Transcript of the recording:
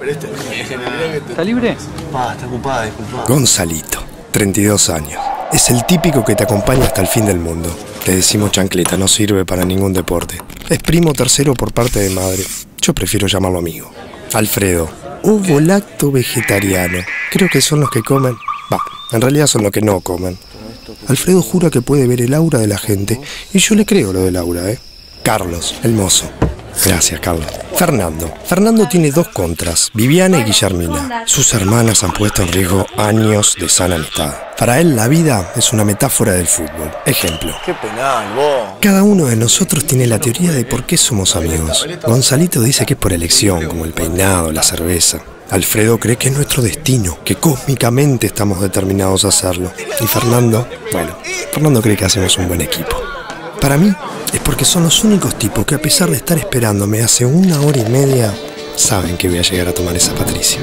¿Está libre? Está ocupada, disculpa. Gonzalito, 32 años. Es el típico que te acompaña hasta el fin del mundo. Le decimos chancleta, no sirve para ningún deporte. Es primo tercero por parte de madre. Yo prefiero llamarlo amigo. Alfredo, ovo lacto vegetariano. Creo que son los que comen. Va, en realidad son los que no comen. Alfredo jura que puede ver el aura de la gente y yo le creo lo del aura, ¿eh? Carlos, el mozo. Gracias, Carlos. Fernando. Fernando tiene dos contras, Viviana y Guillermina. Sus hermanas han puesto en riesgo años de sana amistad. Para él la vida es una metáfora del fútbol. Ejemplo. Qué penal, vos. Cada uno de nosotros tiene la teoría de por qué somos amigos. Gonzalito dice que es por elección, como el peinado, la cerveza. Alfredo cree que es nuestro destino, que cósmicamente estamos determinados a hacerlo. Y Fernando, bueno, Fernando cree que hacemos un buen equipo. Para mí, es porque son los únicos tipos que a pesar de estar esperándome hace una hora y media, saben que voy a llegar a tomar esa Patricia.